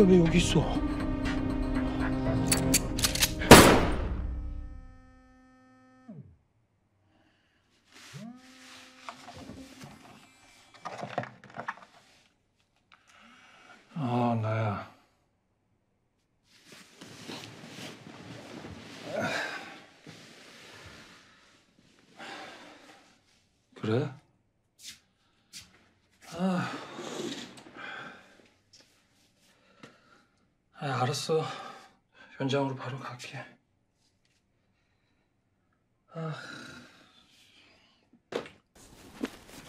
네가 왜 여기 있어? 아, 나야. 그래? 아, 알았어. 현장으로 바로 갈게.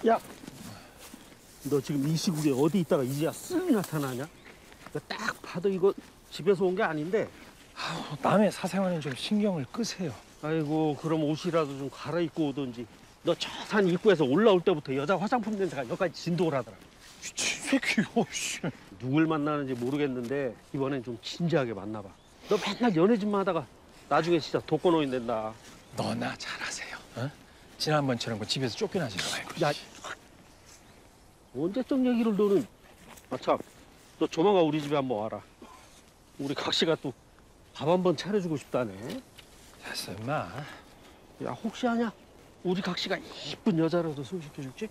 야, 너 지금 이 시국에 어디 있다가 이제야 쓱 나타나냐? 딱 봐도 이거 집에서 온 게 아닌데. 아우, 남의 사생활엔 좀 신경을 끄세요. 아이고, 그럼 옷이라도 좀 갈아입고 오든지. 너 저 산 입구에서 올라올 때부터 여자 화장품 냄새가 여기까지 진동을 하더라. 미친 새끼, 어씨. 누굴 만나는지 모르겠는데 이번엔 좀 진지하게 만나봐. 너 맨날 연애짓만 하다가 나중에 진짜 독거노인 된다. 너나 잘하세요. 어? 지난번처럼 그 집에서 쫓겨나지 말고. 야, 언제적 얘기를 너는? 아 참, 너 조만간 우리 집에 한번 와라. 우리 각시가 또 밥 한번 차려주고 싶다네. 됐어, 임마. 야 혹시 아냐? 우리 각시가 이쁜 여자라도 소개시켜줄지?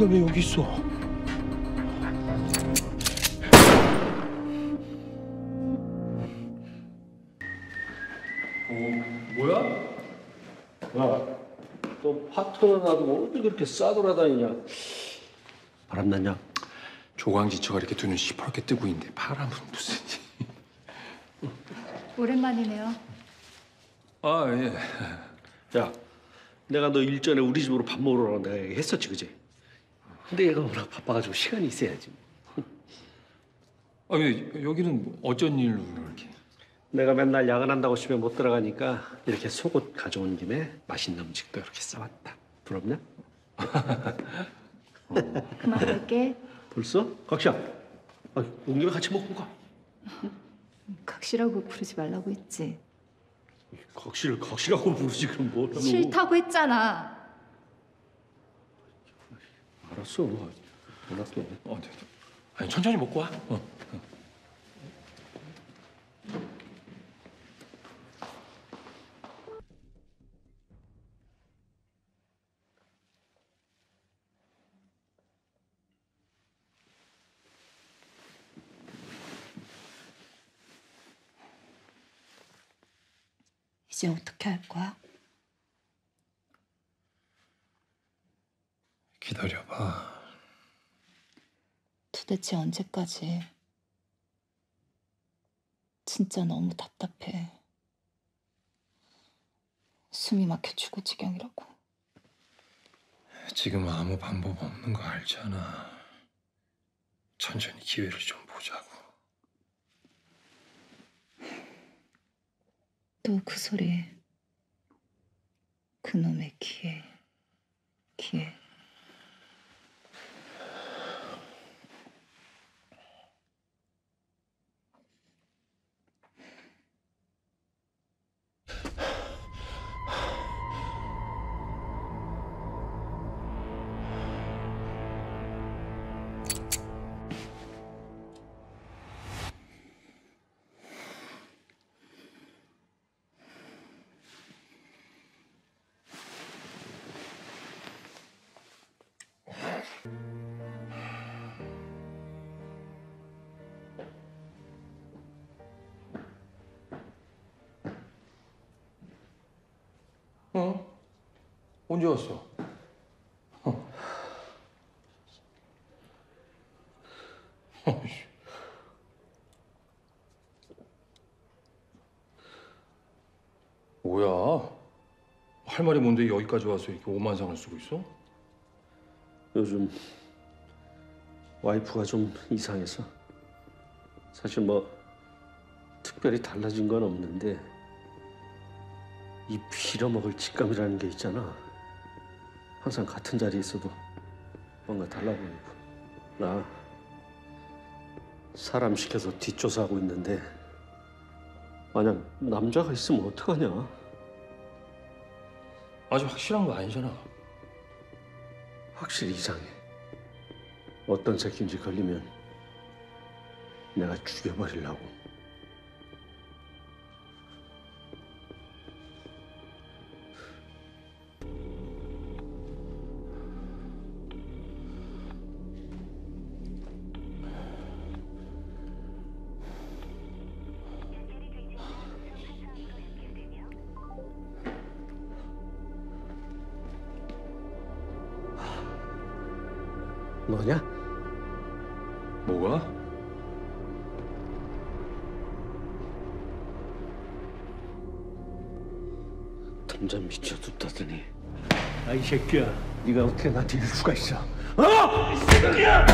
네가 왜 여기 있어? 어, 뭐야? 야, 너 파트너 놔두고 어디 그렇게 싸돌아다니냐? 바람났냐? 조광지처가 이렇게 두눈 시퍼렇게 뜨고 있는데 바람은 무슨? 오랜만이네요. 아 예. 야, 내가 너 일전에 우리 집으로 밥 먹으러 내가 얘기했었지, 그지? 근데 얘가 워낙 바빠가지고 시간이 있어야지. 아 왜, 여기는 뭐 어쩐 일로 이렇게? 내가 맨날 야근한다고 집에 못 들어가니까 이렇게 속옷 가져온 김에 맛있는 음식도 이렇게 싸왔다. 부럽냐? 그만 갈게. 벌써? 각시야, 아, 온 김에 같이 먹고 가. 각시라고 부르지 말라고 했지. 각시를 각시라고 부르지 그럼 뭐라고? 싫다고 했잖아. 알았어. 연락도 해. 어, 네. 아니 천천히 먹고 와. 어. 이제 어떻게 할 거야? 기다려봐. 도대체 언제까지? 진짜 너무 답답해. 숨이 막혀 죽을 지경이라고. 지금 아무 방법 없는 거 알잖아. 천천히 기회를 좀 보자고. 또 그 소리. 그놈의 기회. 기회. 어? 언제 왔어? 어. 어이씨. 뭐야? 할 말이 뭔데 여기까지 와서 이렇게 오만상을 쓰고 있어? 요즘 와이프가 좀 이상해서 사실 뭐 특별히 달라진 건 없는데 이 빌어먹을 직감이라는 게 있잖아. 항상 같은 자리에 있어도 뭔가 달라 보이고 나 사람 시켜서 뒷조사하고 있는데 만약 남자가 있으면 어떡하냐? 아직 확실한 거 아니잖아. 확실히 이상해. 어떤 새끼인지 걸리면 내가 죽여버리려고. 뭐냐? 뭐가? 점점 미쳐듣다더니 아 이 새끼야 네가 어떻게 나한테 이럴 수가 있어 어? 이 새끼야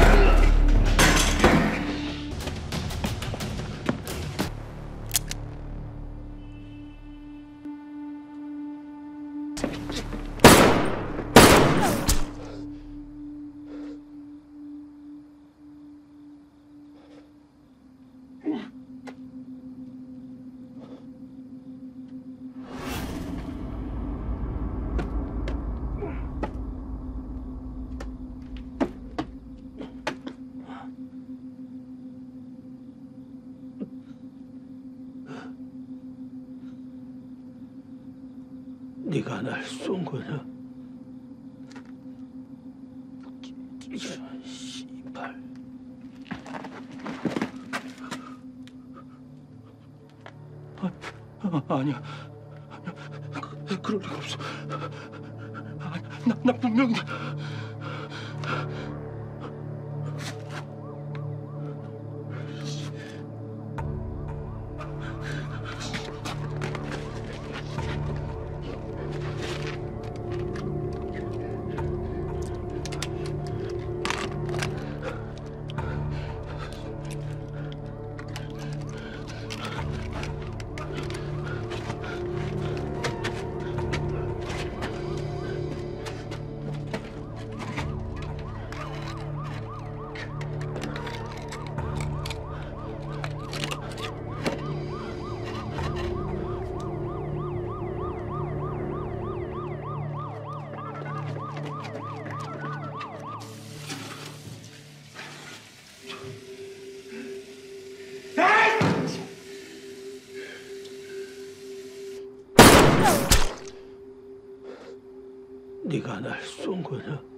네가 날 쏜 거냐? 씨발 아, 아니야. 아니야. 그, 그럴 리가 없어. 아, 나, 나 분명히 네가 날쏜 거냐?